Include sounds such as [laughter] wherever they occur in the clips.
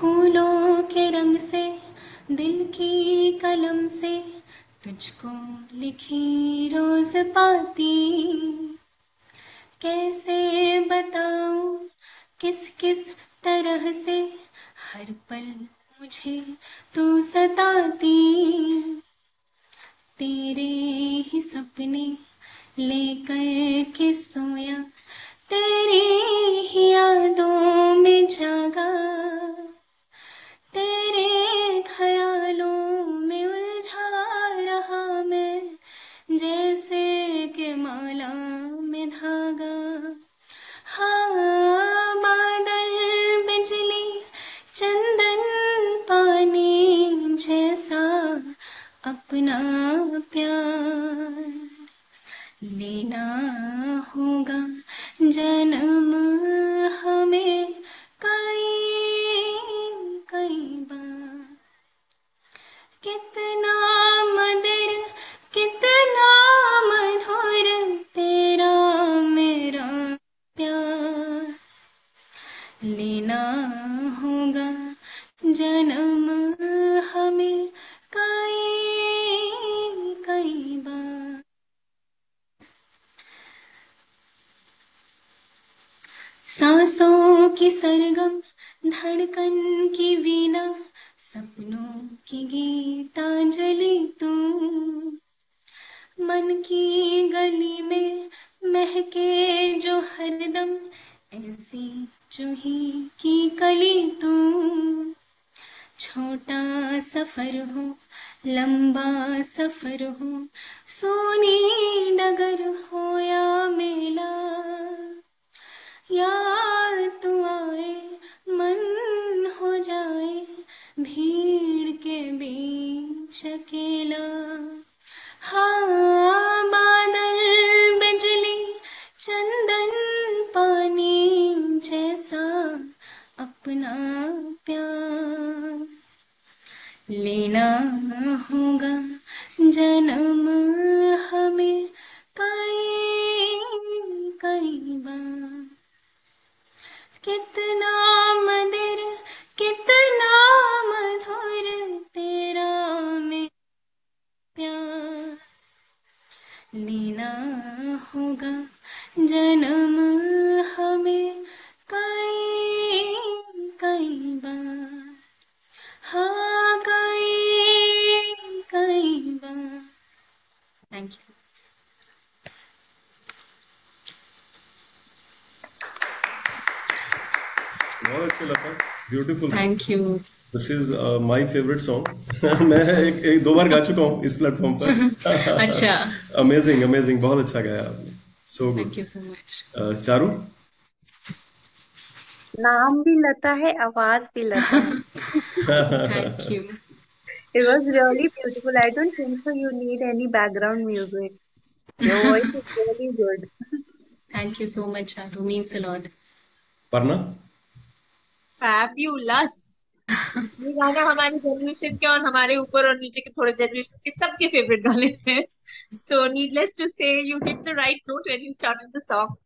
फूलों के रंग से, दिल की कलम से तुझको लिखी रोज पाती। कैसे बताऊँ किस किस तरह से, हर पल मुझे तू सताती। तेरे ही सपने लेकर के सोया, तेरी ही यादों में जागा। प्यार लेना होगा जन्म हमें कई कई बार। कितना मधुर कितना मधुर, तेरा मेरा प्यार लेना होगा जन्म सांसों की सरगम, धड़कन की वीणा, सपनों की गीतांजलि तू मन की गली में महके जो हरदम, ऐसी जूही की कली तू छोटा सफ़र हो, लंबा सफ़र हो, सोनी डगर हो या मेला। या तू आए, मन हो जाए, भीड़ के बीच अकेला। हाँ बादल, बिजली, चंदन, पानी जैसा अपना प्यार। लेना होगा। जन्म हमें कई कई बार। हाँ कई कई बार। थैंक यू बहुत अच्छे Lata beautiful thank you this is my favourite song मैं एक, एक दो बार गा चुका हूँ इस प्लेटफॉर्म पर। [laughs] अच्छा। [laughs] अमेजिंग अमेजिंग बहुत अच्छा गाया आपने। So good thank you so much Charu नाम भी लता है आवाज़ भी लता है। [laughs] Thank you It was really beautiful. I don't think so you need any background music. Your voice is really good. Thank you so much Charu means a lot परना fabulous ये गाना हमारी जनरेशन के और हमारे ऊपर और नीचे के थोड़े जनरेशन के सबके फेवरेट गाने हैं। So needless to say you hit the right note when you started the song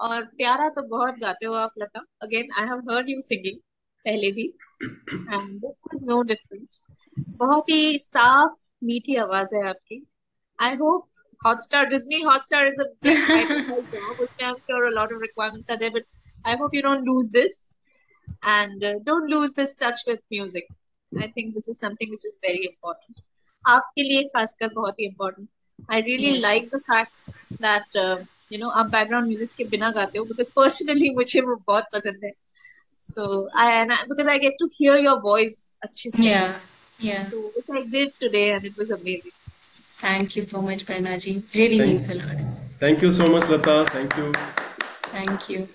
और प्यारा तो बहुत गाते हो आप Lata. Again I have heard you singing पहले भी। And this was no different बहुत ही साफ़ मीठी आवाज़ है आपकी। I hope Hotstar Disney Hotstar is a job उसमें I am sure a lot of requirements are there but I hope you don't lose this and uh, don't lose this touch with music. I think this is something which is very आपके लिए खासकर बहुत ही important. I really Yes. like the fact that uh, you know आप background music के बिना गाते हो because personally [laughs] मुझे वो बहुत पसंद है. So I and I, because I get to hear your voice अच्छे से. Yeah, yeah. So which I did today and it was amazing. Thank you so much, Prerna ji. Really Thank- means a lot. Thank you so much Lata thank you Thank you.